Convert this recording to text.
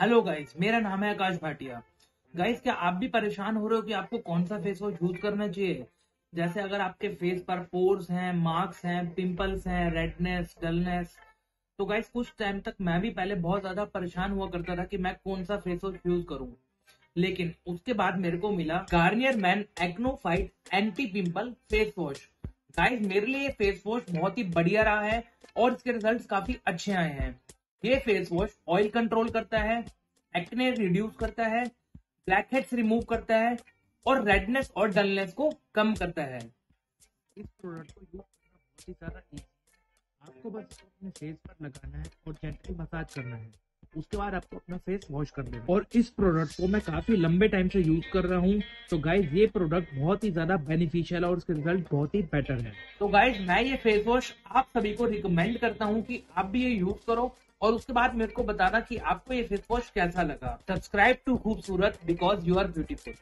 Hello guys मेरा नाम है आकाश भाटिया। गाइस क्या आप भी परेशान हो रहे हो कि आपको कौन सा फेस वॉश यूज़ करना चाहिए? जैसे अगर आपके फेस पर पोर्स हैं मार्क्स हैं पिंपल्स हैं रेडनेस डलनेस तो गाइस कुछ टाइम तक मैं भी पहले बहुत ज़्यादा परेशान हुआ करता था कि मैं कौन सा फेस वॉश यूज़ करूँ। लेकिन उसके बाद मेरे को मिला Garnier men acno fight anti pimple face wash guys मेरे लिए फेस वॉश बहुत ही बढ़िया रहा है और इसके रिज़ल्ट काफ़ी अच्छे आए हैं। ये फेस वॉश ऑयल कंट्रोल करता है एक्ने रिड्यूस करता है ब्लैक हेड्स रिमूव करता है और रेडनेस और डलनेस को कम करता है। इस प्रोडक्ट को यूज़ करना बहुत ही ज़्यादा आपको बस अपने फेस पर लगाना है और जेंटली मसाज करना है। उसके बाद आपको अपना फेस वॉश कर देना और इस प्रोडक्ट को मैं काफ़ी लंबे टाइम से यूज़ कर रहा हूँ। तो गाइज़ ये प्रोडक्ट बहुत ही ज़्यादा बेनिफिशियल है और उसके रिज़ल्ट बहुत ही बेटर है। तो गाइज़ मैं ये फेस वॉश आप सभी को रिकमेंड करता हूँ की आप भी ये यूज़ करो। और उसके बाद मेरे को बताना कि आपको ये फेस वॉश कैसा लगा। सब्सक्राइब टू खूबसूरत बिकॉज़ यू आर ब्यूटीफुल